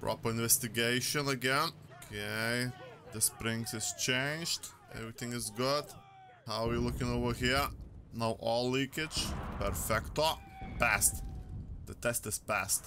Proper investigation again. Okay. The springs is changed. Everything is good. How are we looking over here? No oil leakage. Perfecto. Passed. The test is passed.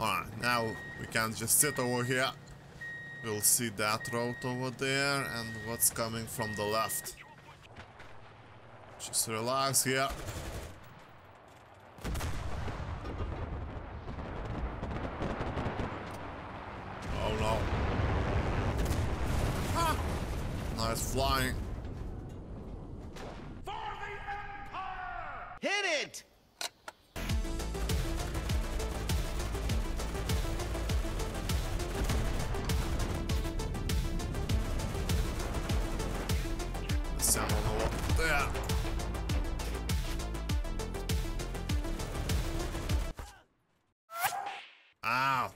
Alright, now we can just sit over here. We'll see that road over there and what's coming from the left. Just relax here. Oh no. Ah, nice flying. For the Empire! Hit it! Ow.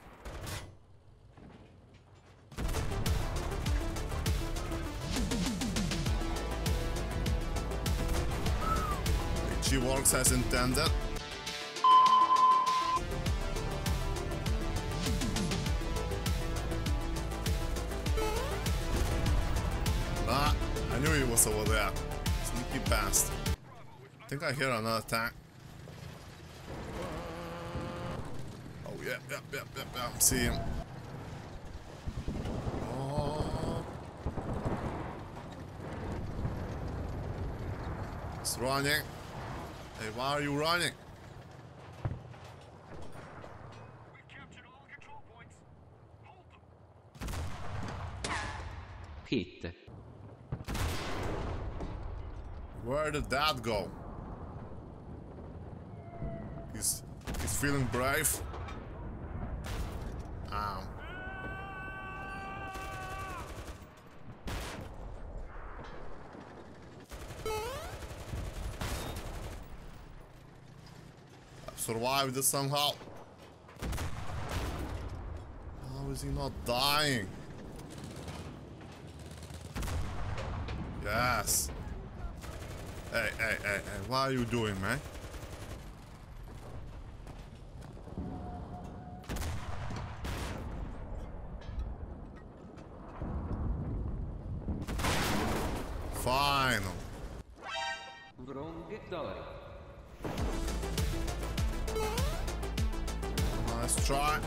She works as intended. Ah, I knew he was over there. Sneaky bastard. I think I hear another attack. Yeah, yeah, yeah, yeah, yeah. See him. Oh. He's running. Hey, why are you running? We captured all control points. Hold them. Pete. Where did that go? He's he's feeling brave. Ow. I've survived this somehow. How is he not dying? Yes. Hey, hey, hey, hey, what are you doing, man? Final. Vrongetori. Nice try.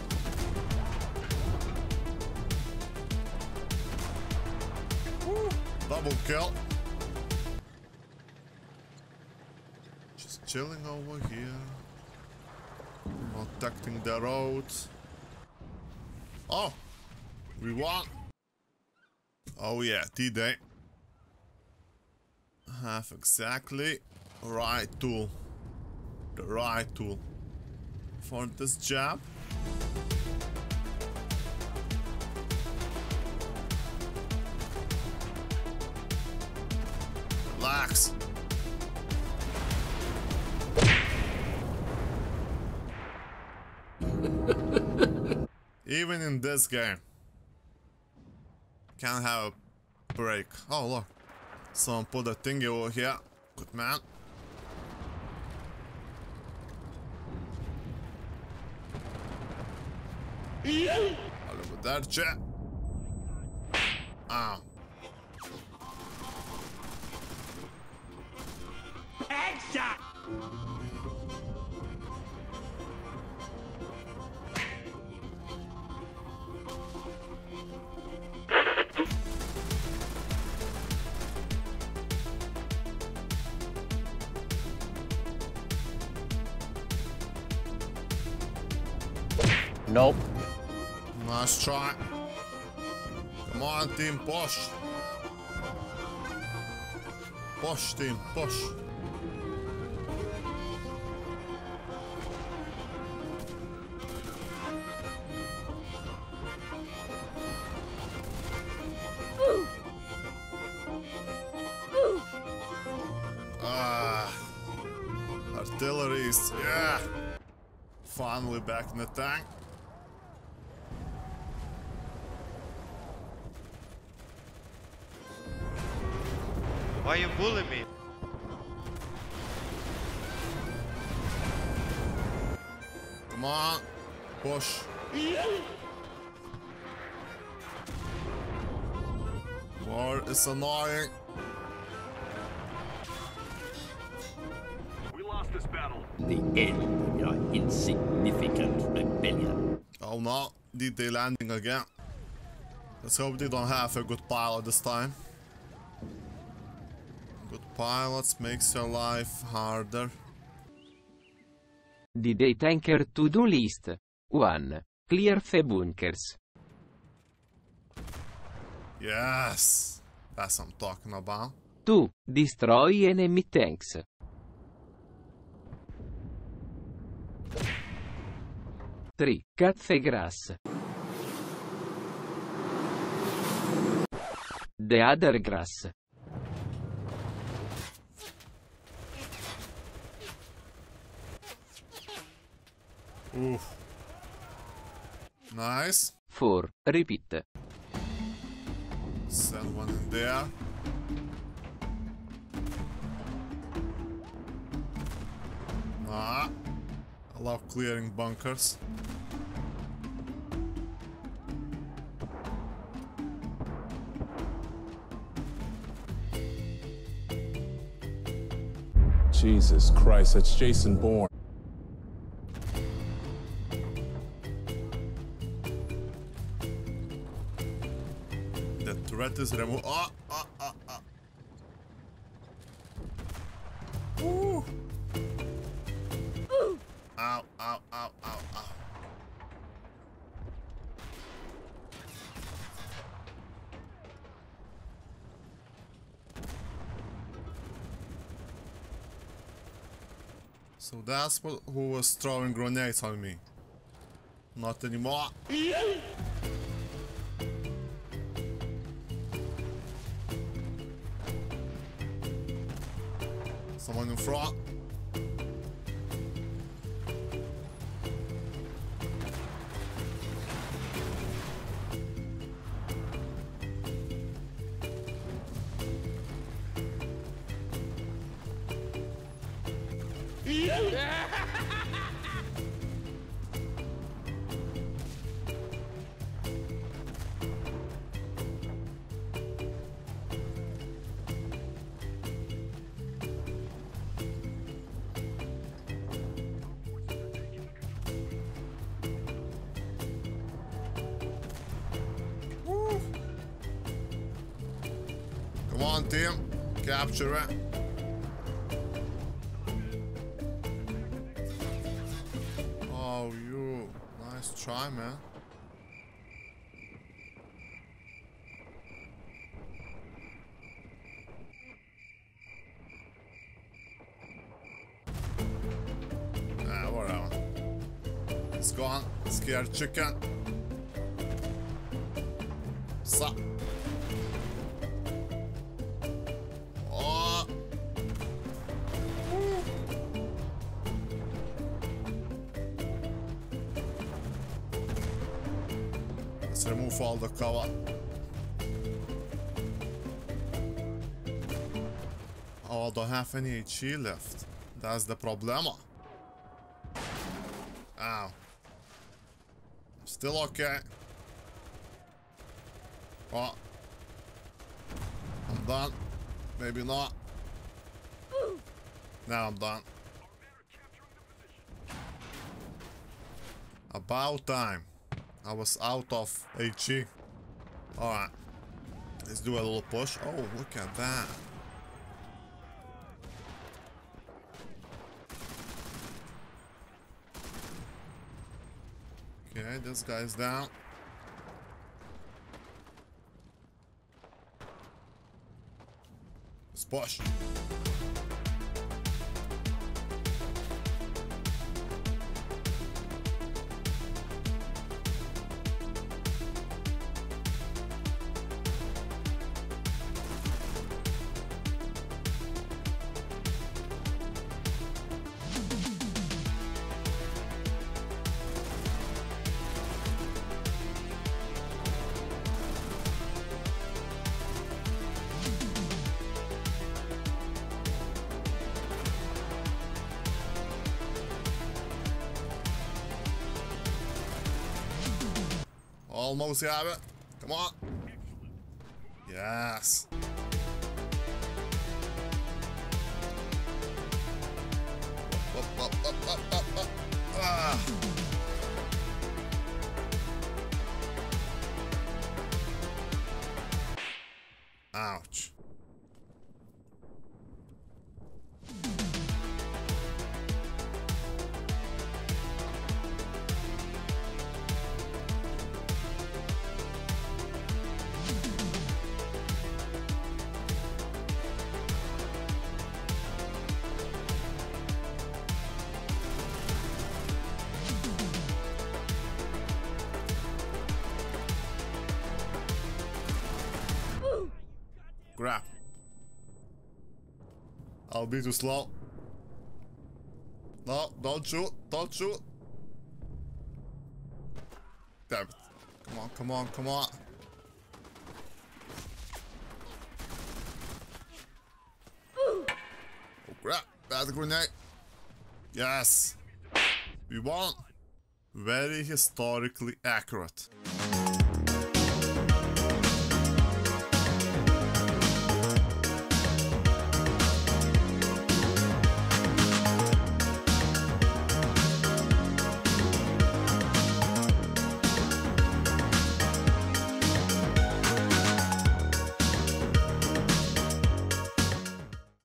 Woo, Double kill. Just chilling over here. Protecting the roads. Oh! We won! Oh yeah, D-Day. Have exactly right tool. The right tool for this job. Relax. Even in this game, can't have a break. Oh look, someone put a thingy over here. Good man. Arrivederci. Ah. Headshot! Nope. Nice try. Come on, team, push. Push, team, push. Ah, yeah. Finally back in the tank. Why you bully me? Come on, push. War is annoying. We lost this battle. The end of your insignificant rebellion. Oh no, did they landing again. Let's hope they don't have a good pilot this time. Good pilots makes your life harder. D-Day Tanker To-Do List 1. Clear the bunkers. Yes, that's what I'm talking about. 2. Destroy enemy tanks. 3. Cut the grass. The other grass. Oof. Nice. 4. Repeat. Send one in there. Ah. I love clearing bunkers. Jesus Christ, that's Jason Bourne. The threat is removed. Ah, ah, ah, ah. Ooh. Ow, ow, ow, ow, ow. So that's what, who was throwing grenades on me. Not anymore. Someone in front. Woo. Come on, team. Capture it. Oh, you. Nice try, man. Ah, whatever. It's gone. Scared chicken. Sup. Let's remove all the cover. Oh, I don't have any HE left. That's the problema. Ow. Still okay. Oh. I'm done. Maybe not. Now I'm done. About time. I was out of HE. Alright. Let's do a little push. Oh, look at that. Okay, this guy's down. Let's push. Almost have it. Come on. Yes. Up, up, up. Ah. Ouch. Grab. I'll be too slow. No, don't shoot. Don't shoot. Damn it. Come on, come on, come on. Oh crap. That's a grenade. Yes. We won. Very historically accurate.